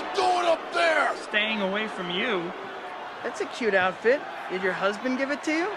you doing up there? Staying away from you. That's a cute outfit. Did your husband give it to you?